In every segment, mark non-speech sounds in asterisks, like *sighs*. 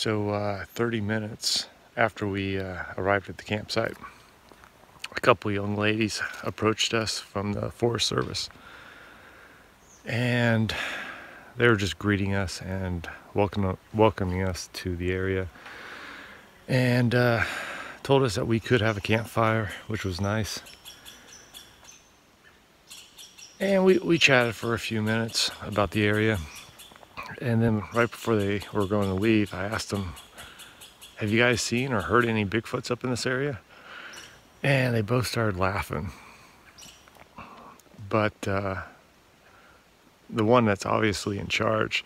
So uh, 30 minutes after we uh, arrived at the campsite, a couple young ladies approached us from the Forest Service. And they were just greeting us and welcome, welcoming us to the area. And uh, told us that we could have a campfire, which was nice. And we, we chatted for a few minutes about the area. And then right before they were going to leave, I asked them, have you guys seen or heard any Bigfoots up in this area? And they both started laughing. But uh, the one that's obviously in charge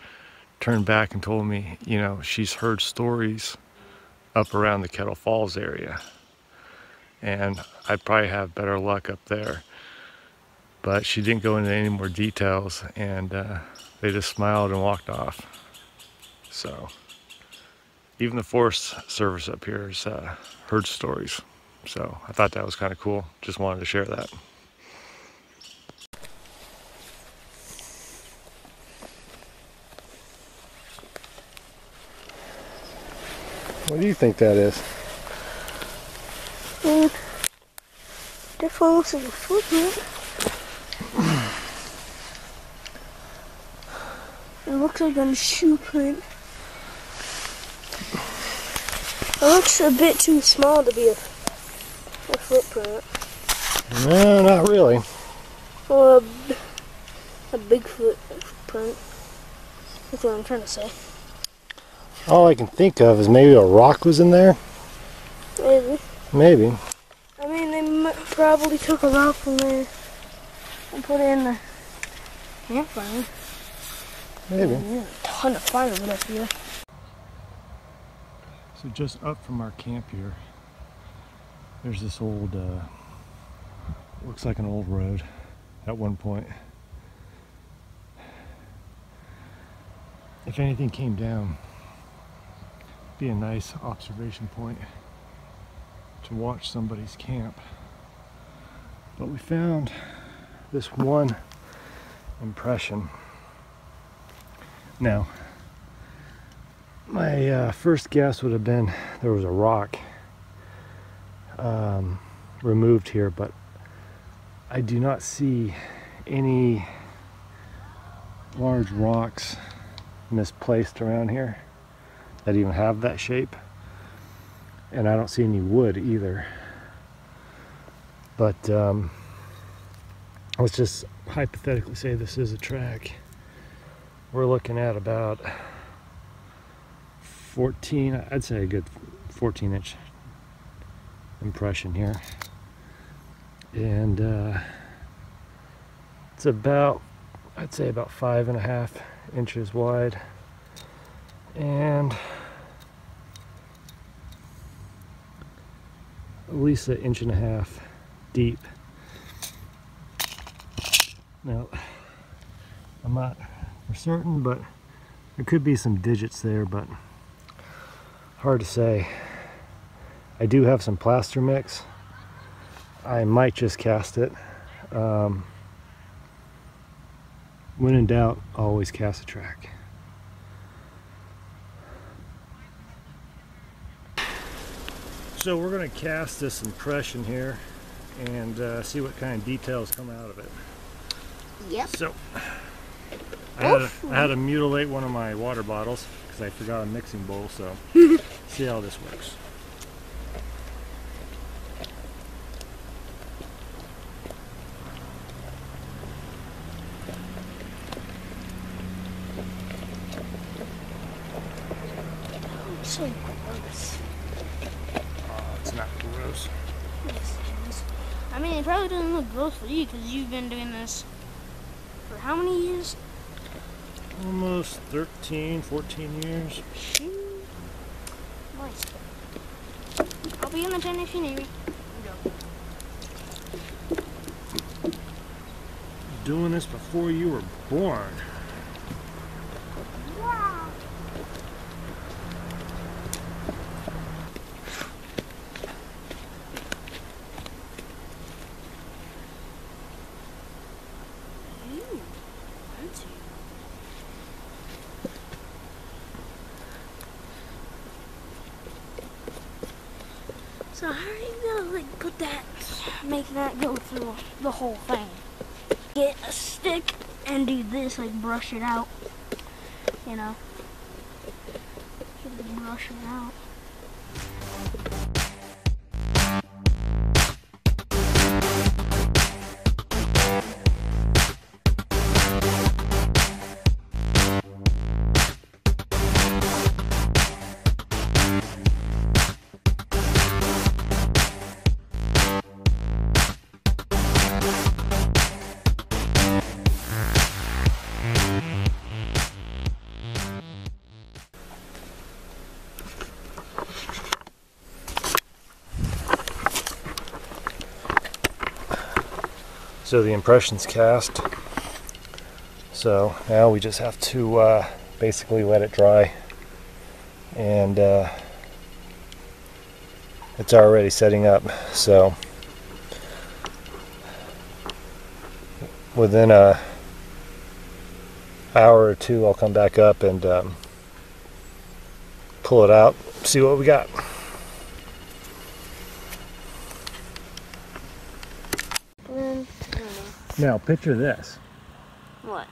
turned back and told me, you know, she's heard stories up around the Kettle Falls area. And I'd probably have better luck up there. But she didn't go into any more details and uh, they just smiled and walked off. So even the Forest Service up here has uh, heard stories. So I thought that was kind of cool. Just wanted to share that. What do you think that is? Mm, definitely looks like a footprint. Looks like a shoe print. It looks a bit too small to be a, a footprint. No, not really. Or a, a Bigfoot footprint. That's what I'm trying to say. All I can think of is maybe a rock was in there. Maybe. Maybe. I mean, they m- probably took a rock from there and put it in the campfire. Maybe. Yeah, a ton of firewood up here. So just up from our camp here, there's this old, uh, looks like an old road at one point. If anything came down, be a nice observation point to watch somebody's camp. But we found this one impression. Now, my uh, first guess would have been there was a rock um, removed here, but I do not see any large rocks misplaced around here that even have that shape. And I don't see any wood either. But um, let's just hypothetically say this is a track. We're looking at about 14, I'd say a good 14 inch impression here. And uh, it's about, I'd say about five and a half inches wide. And at least an inch and a half deep. Now, I'm not for certain, but there could be some digits there, but hard to say. I do have some plaster mix. I might just cast it. Um, when in doubt, always cast a track. So we're going to cast this impression here and uh, see what kind of details come out of it. Yep. So I had, to, I had to mutilate one of my water bottles because I forgot a mixing bowl. So *laughs* see how this works. Oh, so gross. Oh, it's not gross. Yes, it is. I mean, it probably doesn't look gross for you because you've been doing this for how many years? Almost 13, 14 years. Nice. I'll be in the tent if you need me. Doing this before you were born. So how are you gonna like put that, make that go through the whole thing? Get a stick and do this, like brush it out. You know, brush it out. So the impression's cast. So now we just have to uh, basically let it dry. And uh, it's already setting up. So within a hour or two, I'll come back up and um, pull it out, see what we got. Then, Now picture this. what?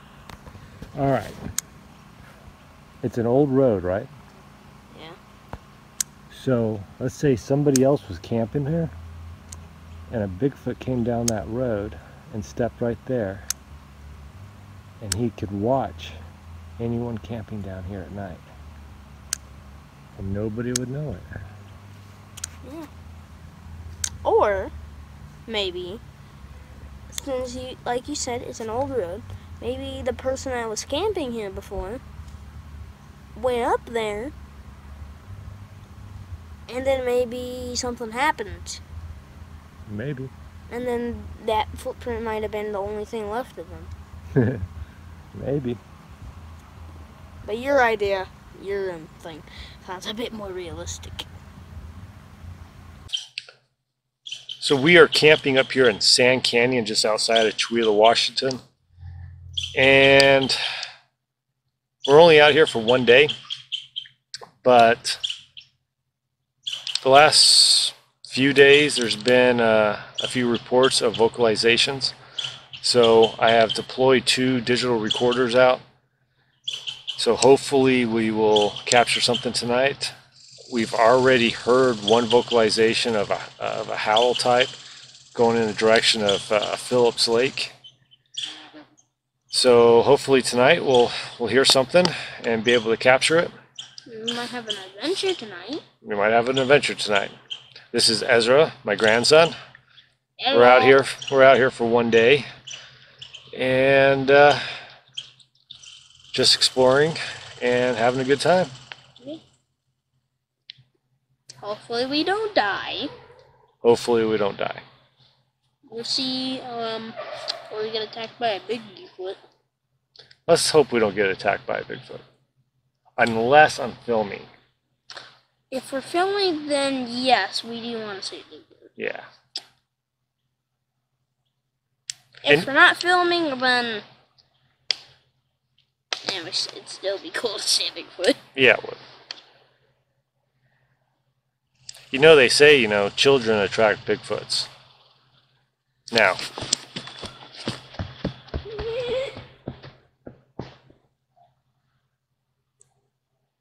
All right. It's an old road, right? Yeah. So let's say somebody else was camping here and a Bigfoot came down that road and stepped right there and he could watch anyone camping down here at night. And nobody would know it. Yeah. Or maybe since you like you said it's an old road, maybe the person that was camping here before went up there and then maybe something happened. Maybe. And then that footprint might have been the only thing left of them. *laughs* Maybe. But your idea, your um, thing, sounds a bit more realistic. So we are camping up here in Sand Canyon just outside of Chewelah, Washington. And we're only out here for one day. But the last few days there's been uh, a few reports of vocalizations. So I have deployed two digital recorders out. So hopefully we will capture something tonight we've already heard one vocalization of a, of a howl type going in the direction of uh, Phillips Lake. So hopefully tonight we'll we'll hear something and be able to capture it. We might have an adventure tonight. We might have an adventure tonight. This is Ezra, my grandson. We're out here. We're out here for one day, and uh, just exploring and having a good time. Hopefully we don't die. Hopefully we don't die. We'll see um, or we get attacked by a big Bigfoot. Let's hope we don't get attacked by a Bigfoot. Unless I'm filming. If we're filming, then yes, we do want to see Bigfoot. Yeah. If And- we're not filming, then it'd still be cool to see Bigfoot. Yeah, it would. You know, they say, you know, children attract Bigfoots. Now,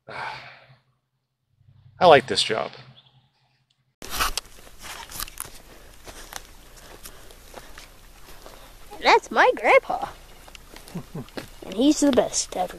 *sighs* I like this job. That's my grandpa. *laughs* and he's the best ever.